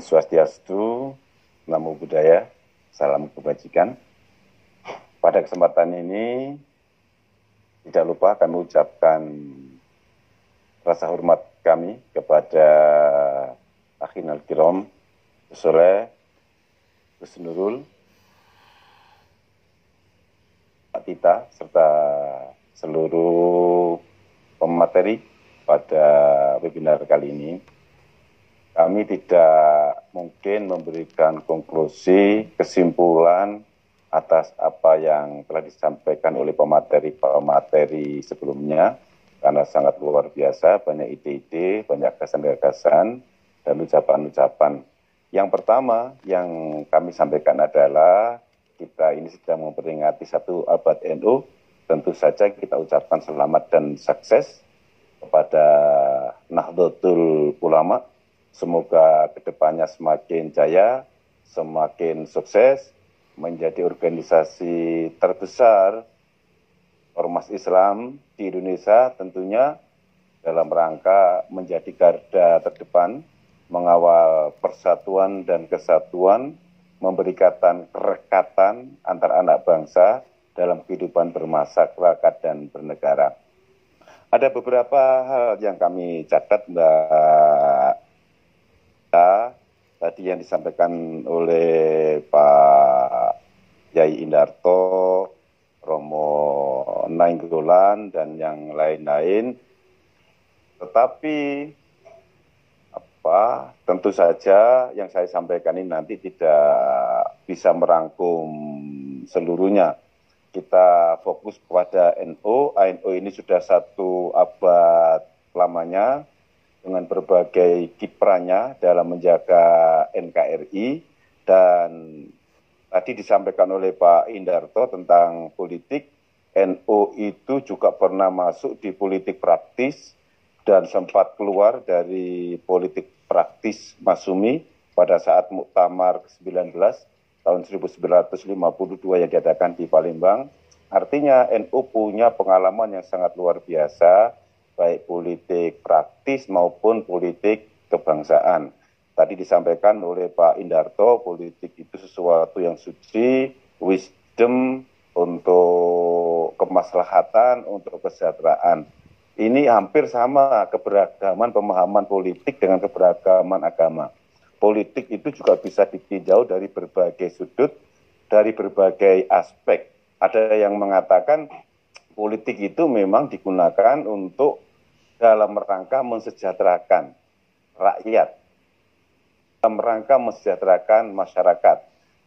Swastiastu, namo buddhaya, salam kebajikan. Pada kesempatan ini, tidak lupa kami ucapkan rasa hormat kami kepada Akhin Al-Kiram, Soleh, Gus Pak Tita, serta seluruh pemateri pada webinar kali ini. Kami tidak mungkin memberikan konklusi, kesimpulan atas apa yang telah disampaikan oleh pemateri-pemateri sebelumnya, karena sangat luar biasa, banyak ide-ide, banyak gagasan-gagasan, dan ucapan-ucapan. Yang pertama yang kami sampaikan adalah kita ini sedang memperingati satu abad NU, tentu saja kita ucapkan selamat dan sukses kepada Nahdlatul Ulama. Semoga ke depannya semakin jaya, semakin sukses, menjadi organisasi terbesar ormas Islam di Indonesia tentunya dalam rangka menjadi garda terdepan, mengawal persatuan dan kesatuan, memberikan kerekatan antar anak bangsa dalam kehidupan bermasyarakat dan bernegara. Ada beberapa hal yang kami catat, Mbak. Tadi yang disampaikan oleh Pak Yai Indarto, Romo Nainggolan, dan yang lain-lain. Tetapi apa tentu saja yang saya sampaikan ini nanti tidak bisa merangkum seluruhnya kita fokus kepada NU. NU ini sudah satu abad lamanya dengan berbagai kiprahnya dalam menjaga NKRI dan tadi disampaikan oleh Pak Indarto tentang politik NU itu juga pernah masuk di politik praktis dan sempat keluar dari politik praktis Masumi pada saat Muktamar ke-19 tahun 1952 yang diadakan di Palembang. Artinya NU punya pengalaman yang sangat luar biasa, baik politik praktis maupun politik kebangsaan. Tadi disampaikan oleh Pak Indarto, politik itu sesuatu yang suci, wisdom untuk kemaslahatan, untuk kesejahteraan. Ini hampir sama keberagaman pemahaman politik dengan keberagaman agama politik itu juga bisa ditinjau dari berbagai sudut, dari berbagai aspek. Ada yang mengatakan politik itu memang digunakan untuk dalam rangka mensejahterakan rakyat, dalam rangka mensejahterakan masyarakat.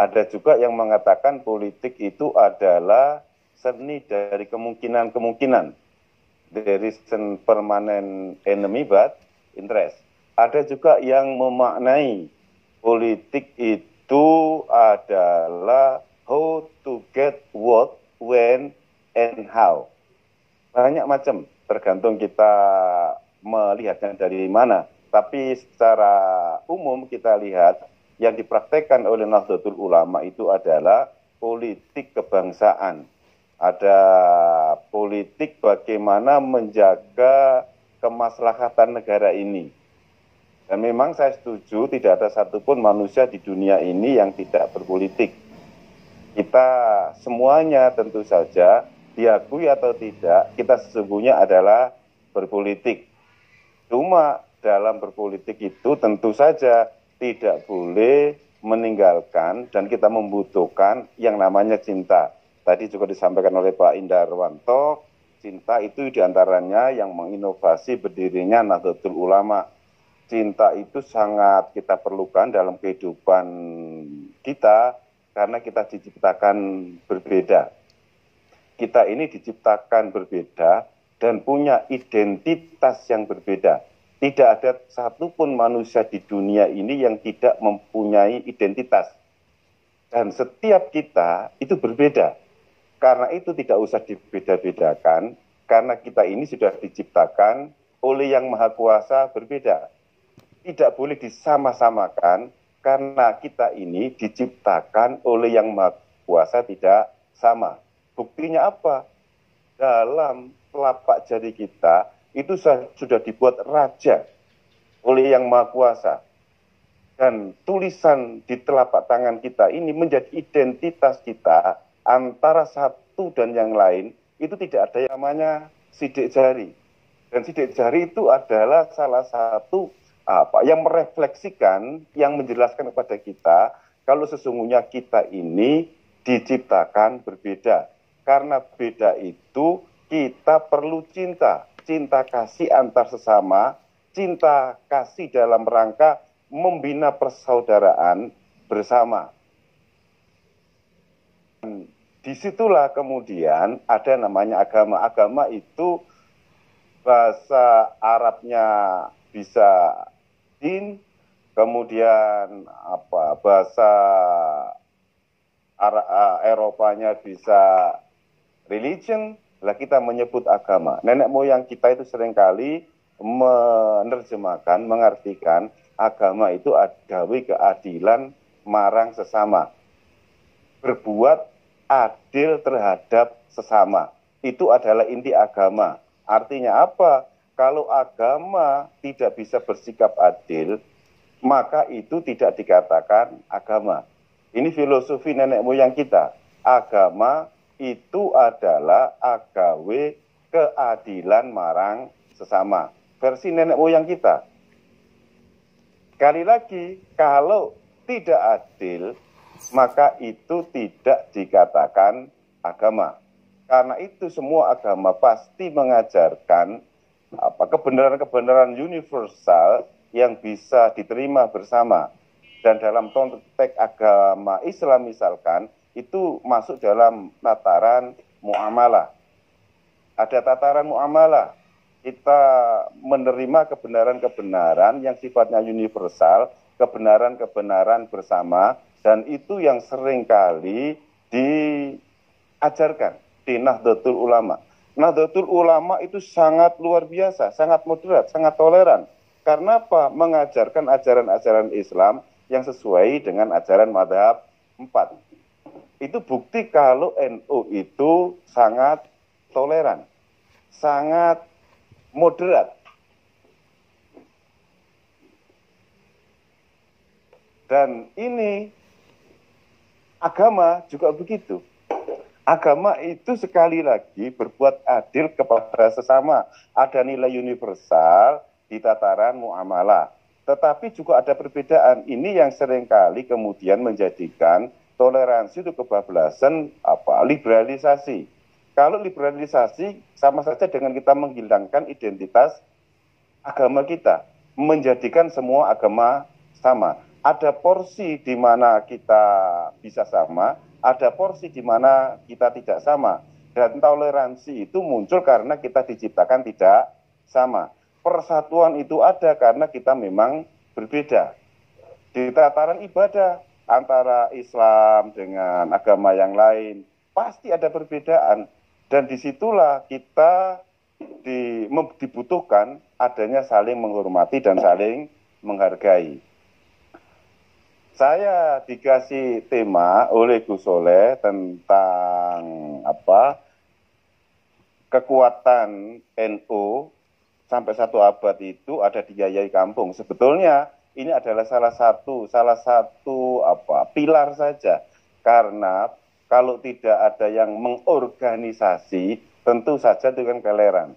Ada juga yang mengatakan politik itu adalah seni dari kemungkinan-kemungkinan. There is permanent enemy but interest ada juga yang memaknai politik itu adalah how to get what, when, and how. Banyak macam, tergantung kita melihatnya dari mana. Tapi secara umum kita lihat yang dipraktekkan oleh Nahdlatul Ulama itu adalah politik kebangsaan. Ada politik bagaimana menjaga kemaslahatan negara ini dan memang saya setuju tidak ada satupun manusia di dunia ini yang tidak berpolitik. Kita semuanya tentu saja diakui atau tidak, kita sesungguhnya adalah berpolitik. Cuma dalam berpolitik itu tentu saja tidak boleh meninggalkan dan kita membutuhkan yang namanya cinta. Tadi juga disampaikan oleh Pak Indarwanto, cinta itu di antaranya yang menginovasi berdirinya Nahdlatul Ulama cinta itu sangat kita perlukan dalam kehidupan kita karena kita diciptakan berbeda. Kita ini diciptakan berbeda dan punya identitas yang berbeda. Tidak ada satupun manusia di dunia ini yang tidak mempunyai identitas. Dan setiap kita itu berbeda. Karena itu tidak usah dibeda-bedakan, karena kita ini sudah diciptakan oleh Yang Maha Kuasa berbeda tidak boleh disama-samakan karena kita ini diciptakan oleh yang maha kuasa tidak sama. Buktinya apa? Dalam telapak jari kita itu sudah dibuat raja oleh Yang Maha Kuasa. Dan tulisan di telapak tangan kita ini menjadi identitas kita antara satu dan yang lain itu tidak ada yang namanya sidik jari. Dan sidik jari itu adalah salah satu apa yang merefleksikan, yang menjelaskan kepada kita kalau sesungguhnya kita ini diciptakan berbeda. Karena beda itu kita perlu cinta, cinta kasih antar sesama, cinta kasih dalam rangka membina persaudaraan bersama. Di situlah kemudian ada namanya agama. Agama itu bahasa Arabnya bisa din, kemudian apa bahasa Eropanya bisa religion, lah kita menyebut agama. Nenek moyang kita itu sering kali menerjemahkan, mengartikan agama itu agawe keadilan marang sesama. Berbuat adil terhadap sesama. Itu adalah inti agama. Artinya apa? Kalau agama tidak bisa bersikap adil, maka itu tidak dikatakan agama. Ini filosofi nenek moyang kita. Agama itu adalah agawe keadilan marang sesama. Versi nenek moyang kita. Sekali lagi, kalau tidak adil, maka itu tidak dikatakan agama. Karena itu semua agama pasti mengajarkan apa kebenaran-kebenaran universal yang bisa diterima bersama. Dan dalam konteks agama Islam misalkan, itu masuk dalam tataran muamalah. Ada tataran muamalah, kita menerima kebenaran-kebenaran yang sifatnya universal, kebenaran-kebenaran bersama, dan itu yang sering kali diajarkan di Nahdlatul Ulama. Nahdlatul Ulama itu sangat luar biasa, sangat moderat, sangat toleran. Karena apa? Mengajarkan ajaran-ajaran Islam yang sesuai dengan ajaran madhab 4. Itu bukti kalau NU itu sangat toleran, sangat moderat. Dan ini agama juga begitu. Agama itu sekali lagi berbuat adil kepada sesama. Ada nilai universal di tataran muamalah. Tetapi juga ada perbedaan. Ini yang sering kali kemudian menjadikan toleransi itu kebablasan apa liberalisasi kalau liberalisasi sama saja dengan kita menghilangkan identitas agama kita, menjadikan semua agama sama. Ada porsi di mana kita bisa sama, ada porsi di mana kita tidak sama. Dan toleransi itu muncul karena kita diciptakan tidak sama. Persatuan itu ada karena kita memang berbeda. Di tataran ibadah antara Islam dengan agama yang lain, pasti ada perbedaan dan di situlah kita di, dibutuhkan adanya saling menghormati dan saling menghargai. Saya dikasih tema oleh Gus Soleh tentang apa kekuatan NU sampai satu abad itu ada di Yayai Kampung. Sebetulnya ini adalah salah satu salah satu apa pilar saja karena kalau tidak ada yang mengorganisasi, tentu saja dengan keleran.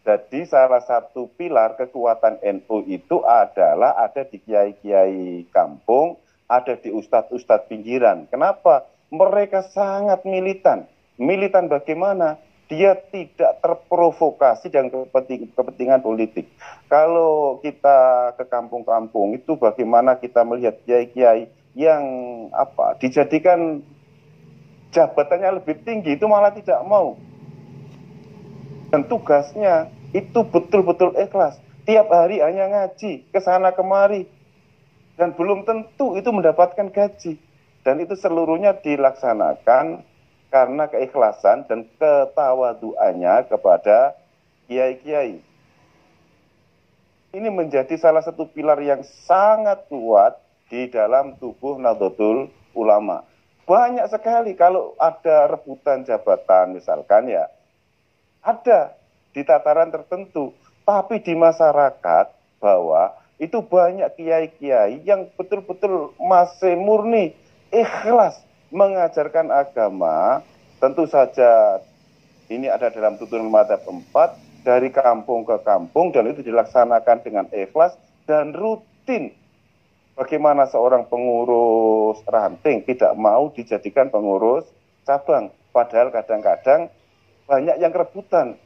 Jadi salah satu pilar kekuatan NU itu adalah ada di kiai-kiai kampung, ada di ustadz-ustadz pinggiran. Kenapa? Mereka sangat militan. Militan bagaimana? Dia tidak terprovokasi dengan kepentingan politik. Kalau kita ke kampung-kampung itu bagaimana kita melihat kiai-kiai yang apa dijadikan jabatannya lebih tinggi itu malah tidak mau. Dan tugasnya itu betul-betul ikhlas. Tiap hari hanya ngaji, ke sana kemari. Dan belum tentu itu mendapatkan gaji. Dan itu seluruhnya dilaksanakan karena keikhlasan dan ketawaduannya kepada kiai-kiai. Ini menjadi salah satu pilar yang sangat kuat di dalam tubuh Nahdlatul Ulama. Banyak sekali kalau ada rebutan jabatan misalkan ya ada di tataran tertentu. Tapi di masyarakat bahwa itu banyak kiai-kiai yang betul-betul masih murni, ikhlas mengajarkan agama. Tentu saja ini ada dalam tutunan mata empat dari kampung ke kampung dan itu dilaksanakan dengan ikhlas dan rutin. Bagaimana seorang pengurus ranting tidak mau dijadikan pengurus cabang, padahal kadang-kadang banyak yang rebutan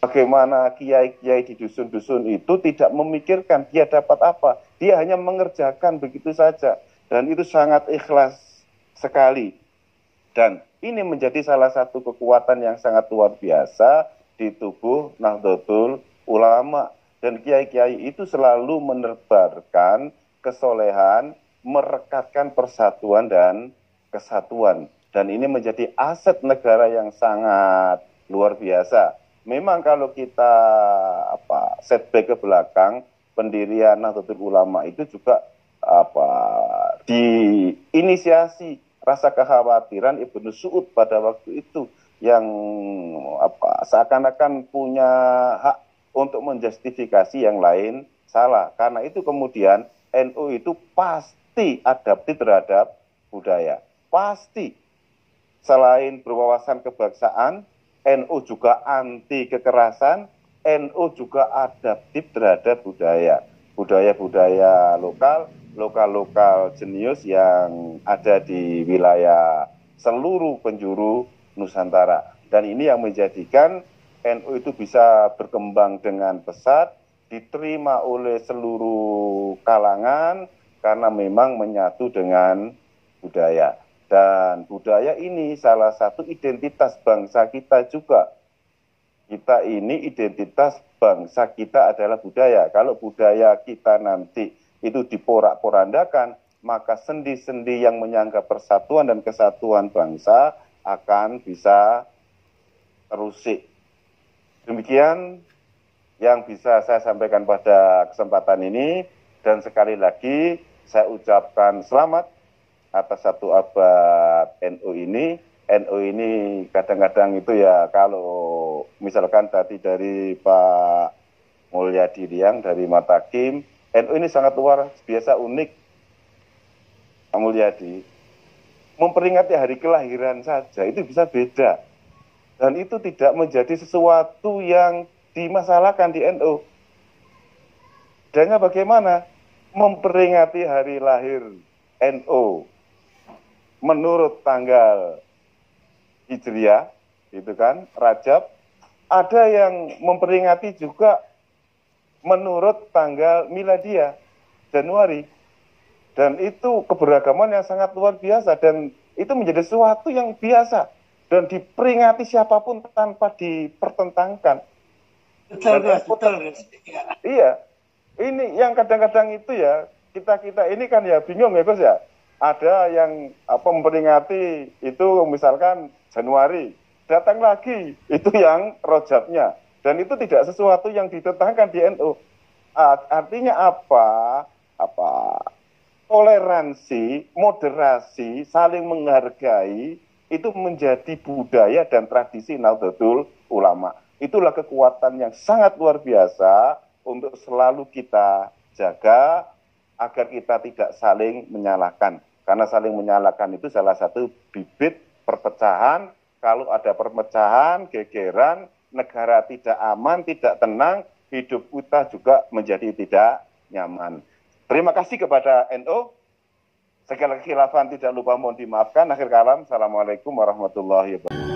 Bagaimana kiai-kiai di dusun-dusun itu tidak memikirkan dia dapat apa. Dia hanya mengerjakan begitu saja. Dan itu sangat ikhlas sekali. Dan ini menjadi salah satu kekuatan yang sangat luar biasa di tubuh Nahdlatul Ulama. Dan kiai-kiai itu selalu menebarkan kesolehan, merekatkan persatuan dan kesatuan. Dan ini menjadi aset negara yang sangat luar biasa memang kalau kita apa setback ke belakang pendirian Nahdlatul Ulama itu juga apa diinisiasi rasa kekhawatiran Ibnu Suud pada waktu itu yang apa seakan-akan punya hak untuk menjustifikasi yang lain salah. Karena itu kemudian NU itu pasti adaptif terhadap budaya. Pasti. Selain berwawasan kebangsaan NU juga anti kekerasan, NU juga adaptif terhadap budaya. Budaya-budaya lokal, lokal-lokal jenius yang ada di wilayah seluruh penjuru Nusantara. Dan ini yang menjadikan NU itu bisa berkembang dengan pesat, diterima oleh seluruh kalangan karena memang menyatu dengan budaya. Dan budaya ini salah satu identitas bangsa kita juga. Kita ini identitas bangsa kita adalah budaya. Kalau budaya kita nanti itu diporak-porandakan, maka sendi-sendi yang menyangka persatuan dan kesatuan bangsa akan bisa terusik. Demikian yang bisa saya sampaikan pada kesempatan ini dan sekali lagi saya ucapkan selamat atas satu abad NU ini NU ini kadang-kadang itu ya kalau misalkan tadi dari Pak Mulyadi Liang dari Matakim NU ini sangat luar biasa unik. Pak Mulyadi memperingati hari kelahiran saja itu bisa beda. Dan itu tidak menjadi sesuatu yang dimasalahkan di NU dan bagaimana memperingati hari lahir NU menurut tanggal Hijriah, itu kan, Rajab, ada yang memperingati juga menurut tanggal Miladia, Januari. Dan itu keberagaman yang sangat luar biasa dan itu menjadi sesuatu yang biasa dan diperingati siapa pun tanpa dipertentangkan. Betul, dan, betul, Iya. Ini yang kadang-kadang itu ya, kita-kita ini kan ya bingung ya Gus ya ada yang apa memperingati itu misalkan Januari datang lagi itu yang rojabnya dan itu tidak sesuatu yang ditetangkan di NU artinya apa? Apa? Toleransi moderasi saling menghargai itu menjadi budaya dan tradisi Nahdlatul Ulama. Itulah kekuatan yang sangat luar biasa untuk selalu kita jaga agar kita tidak saling menyalahkan. Karena saling menyalahkan itu salah satu bibit perpecahan. Kalau ada perpecahan, gegeran, negara tidak aman, tidak tenang, hidup kita juga menjadi tidak nyaman. Terima kasih kepada NO. Segala khilafan tidak lupa mohon dimaafkan. Akhir kalam, Assalamualaikum warahmatullahi wabarakatuh.